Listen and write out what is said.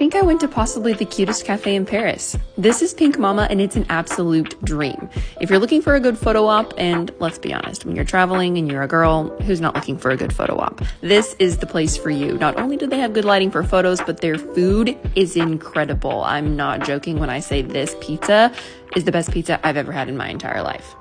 think I went to possibly the cutest cafe in Paris. This is Pink Mama and it's an absolute dream. If you're looking for a good photo op, and let's be honest, when you're traveling and you're a girl, who's not looking for a good photo op? This is the place for you. Not only do they have good lighting for photos, but their food is incredible. I'm not joking when I say this pizza is the best pizza I've ever had in my entire life.